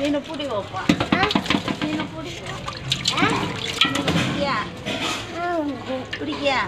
ನೀನು ಪುಡಿ ಹೋಪ ನೀನು ಪುಡಿ ನೀನು ಕುಡಿಯಾ ಕುಡಿಯಾ